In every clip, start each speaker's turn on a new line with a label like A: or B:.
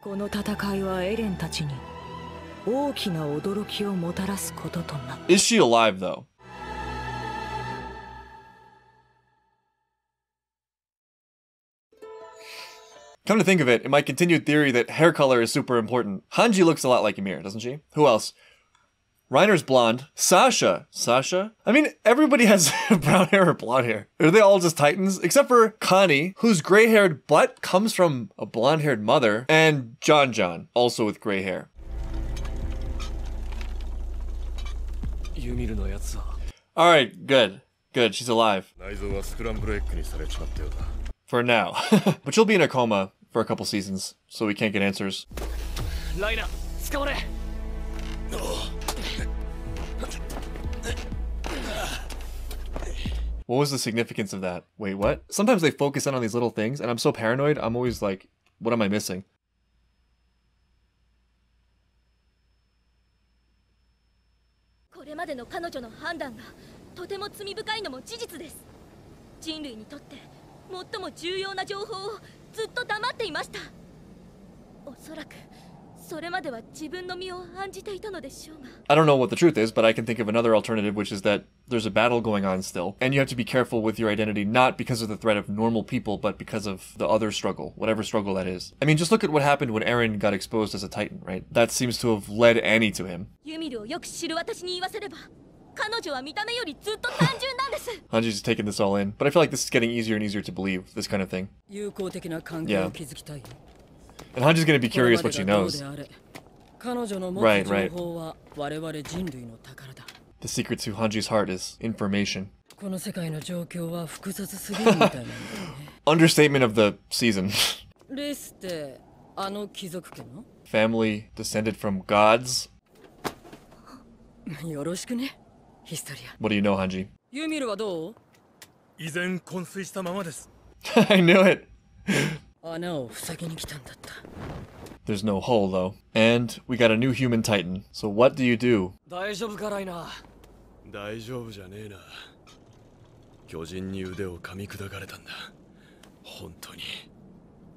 A: この戦いはエレンたちに大きな驚きをもたらすこととなった
B: Is she alive though? Come to think of it, in my continued theory that hair color is super important, Hanji looks a lot like Ymir, doesn't she? Who else? Reiner's blonde. Sasha. Sasha? I mean, everybody has brown hair or blonde hair. Are they all just Titans? Except for Connie, whose gray haired butt comes from a blonde haired mother, and Jean Jean, also with gray hair. Alright, good. Good, she's alive. For now. but she'll be in a coma for a couple seasons, so we can't get answers.
C: Reiner,
B: What was the significance of that? Wait, what? Sometimes they focus in on these little things, and I'm so paranoid, I'm always like, what am I missing? I don't know what the truth is, but I can think of another alternative, which is that there's a battle going on still, and you have to be careful with your identity, not because of the threat of normal people, but because of the other struggle, whatever struggle that is. I mean, just look at what happened when Eren got exposed as a Titan, right? That seems to have led Annie to him. Hanji's taking this all in, but I feel like this is getting easier and easier to believe, this kind of thing. Yeah. And Hanji's gonna be curious what she knows. Right, right. The secret to Hanji's heart is information. Understatement of the season. Family descended from gods? What do you know, Hanji? I knew it! There's no hole, though. And we got a new human titan. So what do you do?
C: 大丈夫かライナ
D: 大丈夫じゃねえな巨人に腕を噛み砕かれたんだ本当に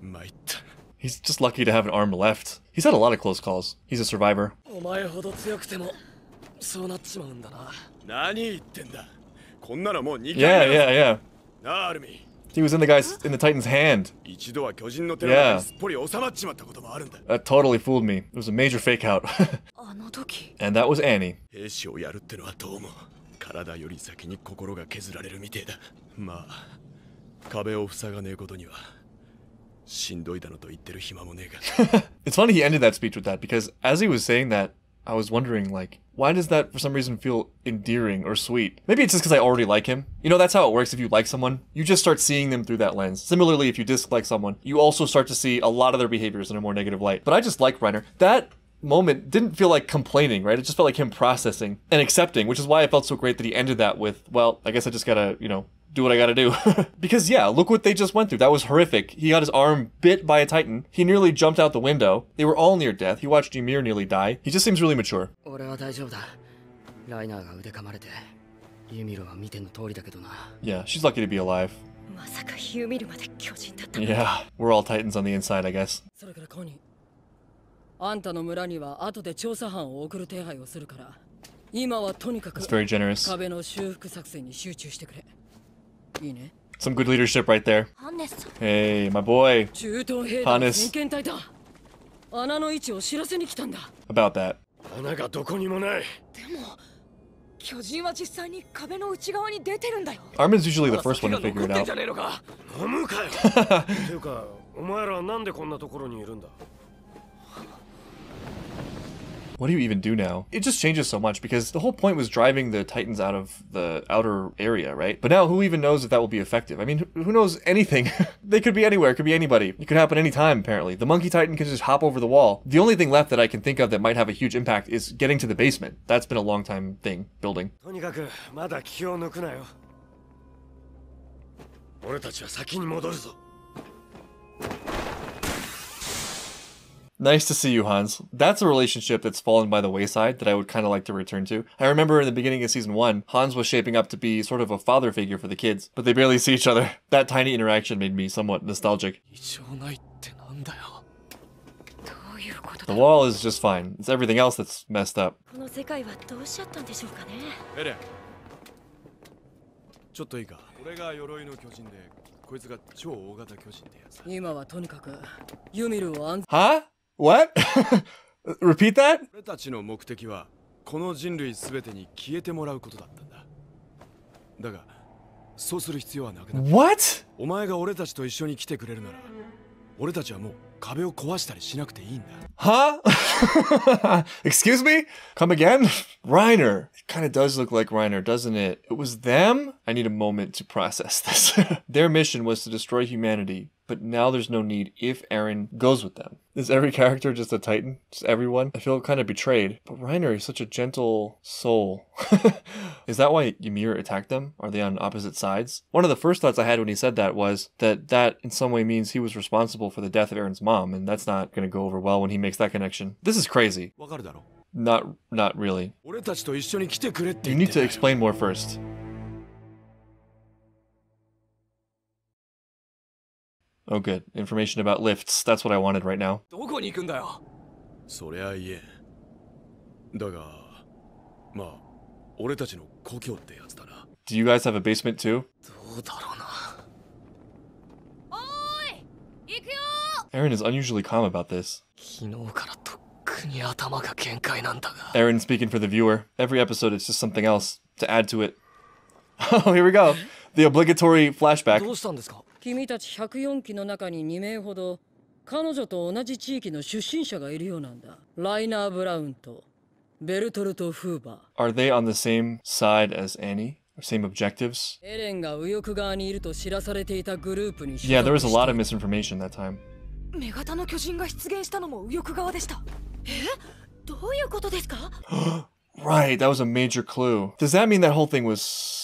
D: 参った
B: He's just lucky to have an arm left. He's had a lot of close calls. He's a survivor.
C: お前ほど強くてもそうなっちまうんだな
D: 何言ってんだこんなのもう2
B: Yeah,
D: 回目だ
B: yeah, yeah.
D: なあアルミ
B: He was in the guy's in the Titan's hand.
D: 一度は巨人の手の中にすっぽり収まっちまったこともあるんだ
B: That totally fooled me. It was a major fake out.
E: あの時
B: and that was Annie.
D: 兵士をやるってのはどうも体より先に心が削られるみてえだまあ壁を塞がねえことにはしんどいだのと言ってる暇もねえが
B: It's funny he ended that speech with that because as he was saying that, I was wondering like, why does that for some reason feel endearing or sweet? Maybe it's just because I already like him. You know, that's how it works if you like someone. You just start seeing them through that lens. Similarly, if you dislike someone, you also start to see a lot of their behaviors in a more negative light. But I just like Reiner. That moment didn't feel like complaining, right? It just felt like him processing and accepting, which is why I felt so great that he ended that with, well, I guess I just gotta, you know, do what I gotta do. because yeah, look what they just went through. That was horrific. He got his arm bit by a titan. He nearly jumped out the window. They were all near death. He watched Ymir nearly die. He just seems really mature.
A: 俺は大丈夫だライナーが腕噛まれてユミルは見ての通りだけどな
B: Yeah, she's lucky to be alive.
E: まさかユミルまで巨人だった
B: Yeah, we're all titans on the inside, I guess.
A: それからコニーあんたの村には後で調査班を送る手配をするから今はとにかく
B: It's very generous.
A: 壁の修復作戦に集中してくれいいね
B: Some good leadership right there.
E: ハンネスさん
B: Hey, my boy.
A: 中東兵団の
B: Hannes
A: 先遣隊だ穴の位置を知らせに来たんだ
B: About that.
D: 穴がどこにもない
E: 巨人は実際に壁の内側に出てるんだよ
B: Armin's usually the first one to figure it
C: 残ってんじ
B: out.
C: ゃねえのか
D: 飲むかよっていうかお前らなんでこんなところにいるんだ
B: What do you even do now? It just changes so much because the whole point was driving the Titans out of the outer area, right? But now who even knows if that will be effective? I mean, who- who knows anything? they could be anywhere, it could be anybody. It could happen anytime, apparently. The Monkey Titan could just hop over the wall. The only thing left that I can think of that might have a huge impact is getting to the basement. That's been a long time thing, building.
D: とにかくまだ気を抜くなよ俺たちは先に戻るぞ
B: Nice to see you, Hannes. That's a relationship that's fallen by the wayside that I would kind of like to return to. I remember in the beginning of season one, Hannes was shaping up to be sort of a father figure for the kids, but they barely see each other. That tiny interaction made me somewhat nostalgic. The wall is just fine. It's everything else that's messed up. Huh? What? Repeat that?
D: 俺たちの目的はこの人類全てに消えてもらうことだったんだだがそうする必要はなくなった
B: What?
D: お前が俺たちと一緒に来てくれるなら俺たちはもう壁を壊したりしなくていいんだ
B: Huh? Excuse me? Come again? Reiner. It kind of does look like Reiner, doesn't it? It was them? I need a moment to process this. Their mission was to destroy humanity, but now there's no need if Eren goes with them. Is every character just a titan? Just everyone? I feel kind of betrayed. But Reiner is such a gentle soul. is that why Ymir attacked them? Are they on opposite sides? One of the first thoughts I had when he said that was that that in some way means he was responsible for the death of Eren's mom, and that's not going to go over well when he makes that connection. This is crazy. Not, not really. You need to explain more first. Oh, good. Information about lifts. That's what I wanted right now. Do you guys have a basement too? Eren is unusually calm about this. Eren, speaking for the viewer. Every episode it's just something else to add to it. Oh, here we go. The obligatory flashback.
A: 君たち104機の中に2名ほど彼女と同じ地域の出身者がいるようなんだライナー・ブラウンとベルトルト・フーバ
B: Are they on the same side as Annie? Same objectives?
A: ーエレンが右翼側にいると知らされていたグループに
B: Yeah, there was a lot of misinformation that time.
F: 女型の巨人が出現したのも右翼側でした
E: どういうことですか
B: Right, that was a major clue. Does that mean that whole thing was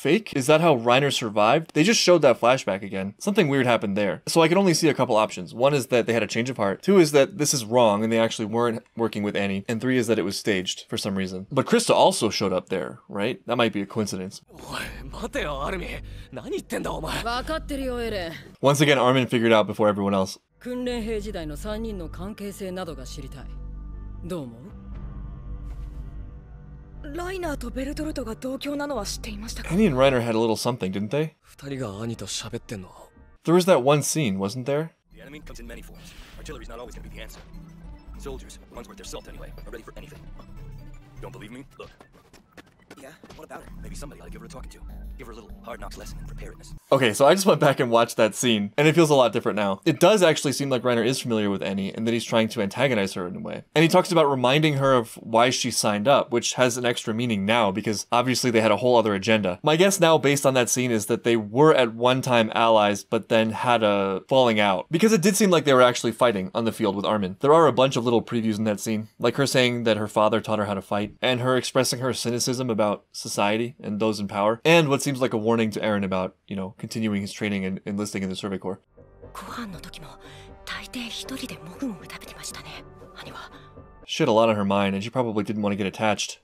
B: fake? Is that how Reiner survived? They just showed that flashback again. Something weird happened there. So I can only see a couple options. One is that they had a change of heart. Two is that this is wrong and they actually weren't working with Annie. And three is that it was staged for some reason. But Krista also showed up there, right? That might be a coincidence.
C: おい待てよアルミ何言ってんだお前
A: 分かってるよエレン
B: Once again, Armin figured out before everyone else.
A: 訓練兵時代の3人の関係性などが知りたいどう思う
F: ライナーとベルトルトが同郷なのは知っていましたが
B: Annie and Reiner had a little something, didn't they?
C: 二人が兄と喋ってんの
B: There was that one scene, wasn't there?
G: The enemy comes in many forms. Artillery's not always going to be the answer. Soldiers, the ones worth their salt anyway, are ready for anything. Don't believe me? Look. Yeah, what about her? Maybe somebody ought to give her a talking to. Give her a little hard knocks lesson in preparedness.
B: Okay, so I just went back and watched that scene, and it feels a lot different now. It does actually seem like Reiner is familiar with Annie, and that he's trying to antagonize her in a way. And he talks about reminding her of why she signed up, which has an extra meaning now, because obviously they had a whole other agenda. My guess now, based on that scene, is that they were at one time allies, but then had a falling out. Because it did seem like they were actually fighting on the field with Armin. There are a bunch of little previews in that scene, like her saying that her father taught her how to fight, and her expressing her cynicism about about society and those in power, and what seems like a warning to Eren about, you know, continuing his training and enlisting in the Survey Corps.
E: シ h
B: i t a lot on her mind, and she probably didn't want to get attached.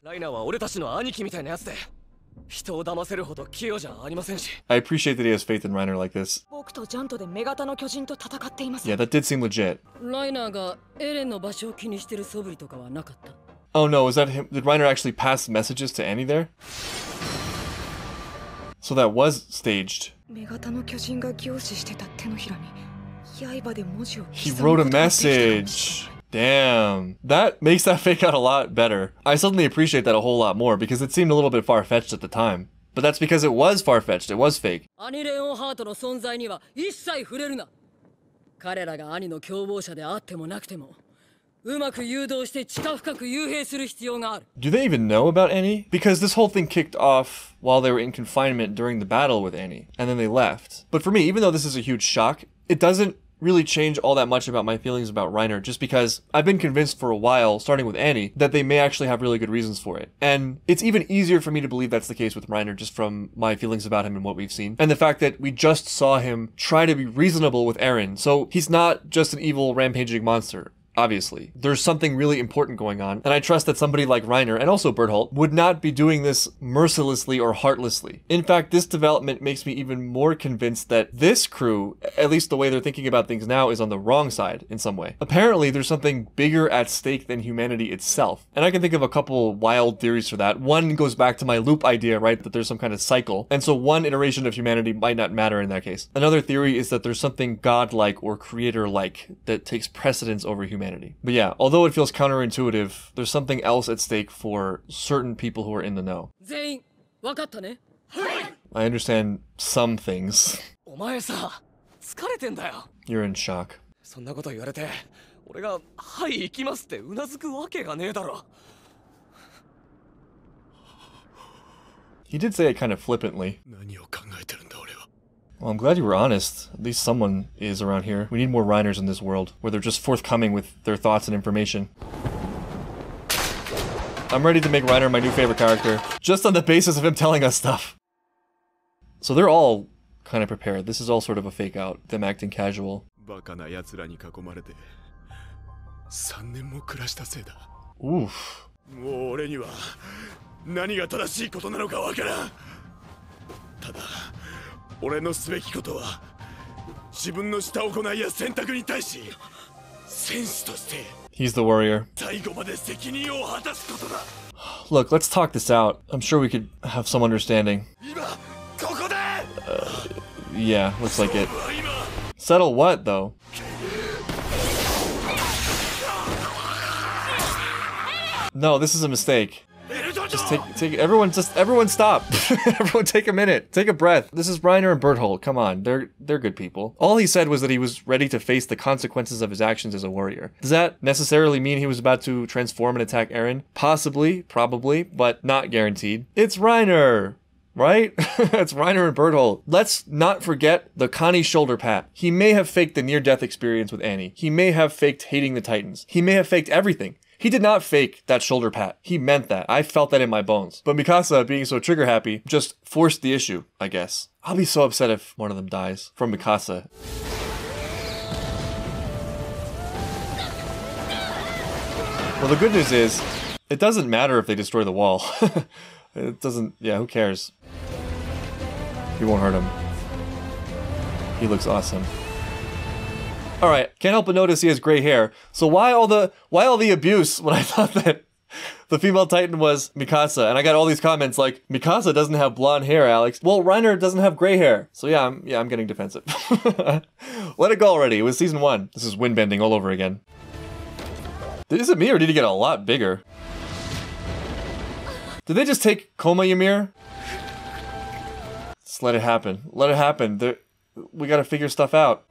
B: I appreciate that he has faith in Reiner like this. Yeah, that did seem legit. Oh no, is that him? Did Reiner actually pass messages to Annie there? So that was staged.
F: 女型の巨人が凝視してた手のひらに刃で文字を
B: He
F: 刻む
B: wrote
F: こ
B: a
F: とができたのでし
B: message.
F: た
B: Damn. That makes that fake out a lot better. I suddenly appreciate that a whole lot more because it seemed a little bit far fetched at the time. But that's because it was far fetched. It was fake.
A: アニ・レオンハートの存在には一切触れるな彼らが兄の共謀者であってもなくても
B: Do they even know about Annie? Because this whole thing kicked off while they were in confinement during the battle with Annie, and then they left. But for me, even though this is a huge shock, it doesn't really change all that much about my feelings about Reiner just because I've been convinced for a while, starting with Annie, that they may actually have really good reasons for it. And it's even easier for me to believe that's the case with Reiner just from my feelings about him and what we've seen. And the fact that we just saw him try to be reasonable with Eren. So he's not just an evil rampaging monster obviously. There's something really important going on, and I trust that somebody like Reiner and also Bertholdt would not be doing this mercilessly or heartlessly. In fact, this development makes me even more convinced that this crew, at least the way they're thinking about things now, is on the wrong side in some way. Apparently, there's something bigger at stake than humanity itself. And I can think of a couple wild theories for that. One goes back to my loop idea, right? That there's some kind of cycle. And so one iteration of humanity might not matter in that case. Another theory is that there's something godlike or creator like that takes precedence over humanity But yeah, although it feels counterintuitive, there's something else at stake for certain people who are in the know.
A: 全員分かったね
B: I understand some things.
C: お前さ疲れてんだよ
B: You're in shock.
C: そんなこと言われて俺が「はい行きます」ってうなずくわけがねえだろ
B: He did say it kind of flippantly.
D: 何を考えてるんだ俺は
B: Well, I'm glad you were honest. At least someone is around here. We need more Reiners in this world, where they're just forthcoming with their thoughts and information. I'm ready to make Reiner my new favorite character, just on the basis of him telling us stuff. So they're all kind of prepared. This is all sort of a fake out, them acting casual.
D: バカな奴らに囲まれて3年も暮らしたせいだ
B: Oof.
D: もう俺には何が正しいことなのかわからんただ 俺のすべきことは自分のした行いや選択に対し戦士として
B: He's the warrior.
D: 最後まで責任を果たすことだ
B: Look, let's talk this out. I'm sure we could have some understanding.
D: 今ここで
B: Yeah, looks like it.
D: 今
B: Settle what, though? No, this is a mistake. Just take, take everyone. Just everyone stop. everyone take a minute. Take a breath. This is Reiner and Bertholdt. Come on, they're they're good people. All he said was that he was ready to face the consequences of his actions as a warrior. Does that necessarily mean he was about to transform and attack Eren? Possibly, probably, but not guaranteed. It's Reiner right? it's Reiner and Bertholdt. Let's not forget the Connie shoulder pat. He may have faked the near death experience with Annie. He may have faked hating the Titans. He may have faked everything. He did not fake that shoulder pat. He meant that. I felt that in my bones. But Mikasa, being so trigger happy, just forced the issue, I guess. I'll be so upset if one of them dies from Mikasa. Well, the good news is, it doesn't matter if they destroy the wall. it doesn't, yeah, who cares? He won't hurt him. He looks awesome. All right, can't help but notice he has gray hair. So why all the why all the abuse when I thought that the female titan was Mikasa, and I got all these comments like Mikasa doesn't have blonde hair, Alex. Well, Reiner doesn't have gray hair. So yeah, I'm yeah I'm getting defensive. Let it go already. It was season one. This is wind bending all over again. Is it me or did he get a lot bigger? Did they just take Koma Ymir? Just let it happen. Let it happen. We gotta figure stuff out.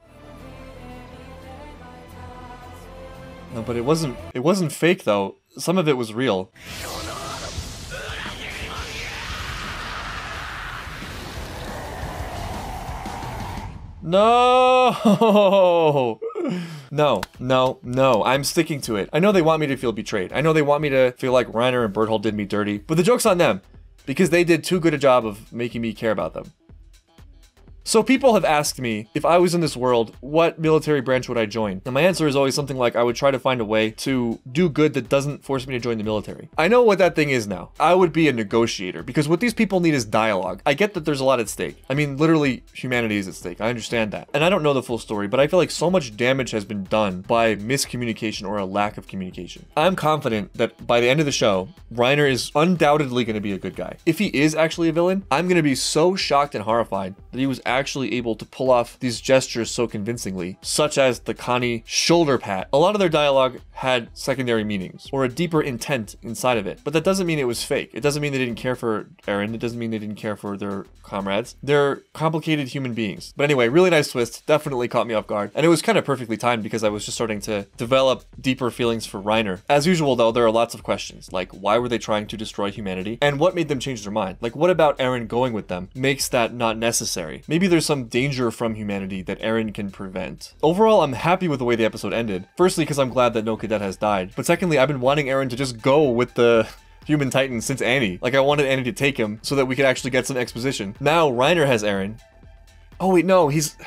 B: No, but it wasn't. It wasn't fake though. Some of it was real. No! No, no, no. I'm sticking to it. I know they want me to feel betrayed. I know they want me to feel like Reiner and Bertholdt did me dirty, but the joke's on them because they did too good a job of making me care about them. So people have asked me if I was in this world, what military branch would I join? And my answer is always something like I would try to find a way to do good that doesn't force me to join the military. I know what that thing is now. I would be a negotiator because what these people need is dialogue. I get that there's a lot at stake. I mean, literally humanity is at stake. I understand that. And I don't know the full story, but I feel like so much damage has been done by miscommunication or a lack of communication. I'm confident that by the end of the show, Reiner is undoubtedly going to be a good guy. If he is actually a villain, I'm going to be so shocked and horrified that he was actually able to pull off these gestures so convincingly, such as the Connie shoulder pat. A lot of their dialogue had secondary meanings or a deeper intent inside of it, but that doesn't mean it was fake. It doesn't mean they didn't care for Eren. It doesn't mean they didn't care for their comrades. They're complicated human beings. But anyway, really nice twist. Definitely caught me off guard. And it was kind of perfectly timed because I was just starting to develop deeper feelings for Reiner. As usual, though, there are lots of questions like why were they trying to destroy humanity and what made them change their mind? Like, what about Eren going with them makes that not necessary? Maybe there's some danger from humanity that Eren can prevent. Overall, I'm happy with the way the episode ended. Firstly, because I'm glad that no cadet has died. But secondly, I've been wanting Eren to just go with the human titan since Annie. Like, I wanted Annie to take him so that we could actually get some exposition. Now, Reiner has Eren. Oh, wait, no, he's.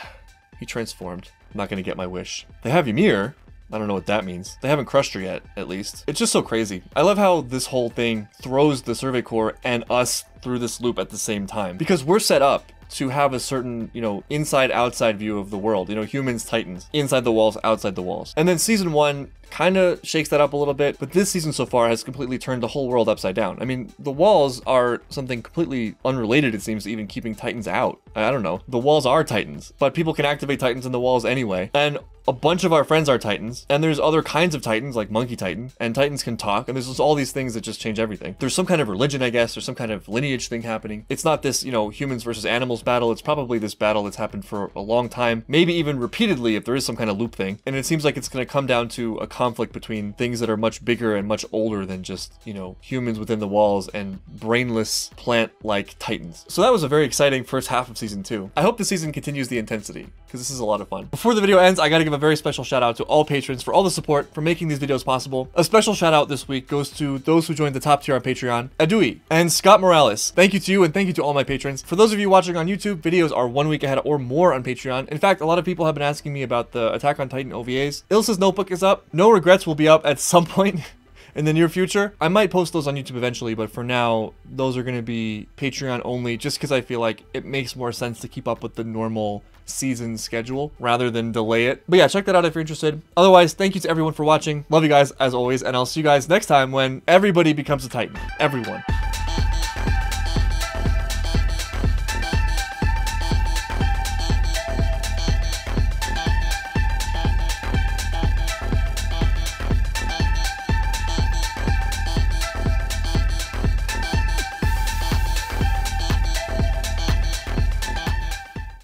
B: He transformed. I'm not gonna get my wish. They have Ymir. I don't know what that means. They haven't crushed her yet, at least. It's just so crazy. I love how this whole thing throws the Survey Corps and us through this loop at the same time. Because we're set up to have a certain, you know, inside outside view of the world. You know, humans, titans, inside the walls, outside the walls. And then season one kind of shakes that up a little bit, but this season so far has completely turned the whole world upside down. I mean, the walls are something completely unrelated, it seems, to even keeping titans out. I don't know. The walls are titans, but people can activate titans in the walls anyway. And a bunch of our friends are titans, and there's other kinds of titans, like Monkey Titan, and titans can talk, and there's just all these things that just change everything. There's some kind of religion, I guess, or some kind of lineage thing happening. It's not this, you know, humans versus animals battle, it's probably this battle that's happened for a long time, maybe even repeatedly if there is some kind of loop thing. And it seems like it's going to come down to a conflict between things that are much bigger and much older than just, you know, humans within the walls and brainless plant-like titans. So that was a very exciting first half of season two. I hope the season continues the intensity, because this is a lot of fun. Before the video ends, I gotta give a very special shout out to all patrons for all the support for making these videos possible. A special shout out this week goes to those who joined the top tier on Patreon, Adui and Scott Morales. Thank you to you and thank you to all my patrons. For those of you watching on YouTube, videos are one week ahead or more on Patreon. In fact, a lot of people have been asking me about the Attack on Titan OVAs. Ilse's notebook is up. No Regrets will be up at some point. In the near future. I might post those on YouTube eventually, but for now, those are going to be Patreon only just because I feel like it makes more sense to keep up with the normal season schedule rather than delay it. But yeah, check that out if you're interested. Otherwise, thank you to everyone for watching. Love you guys as always, and I'll see you guys next time when everybody becomes a Titan. Everyone.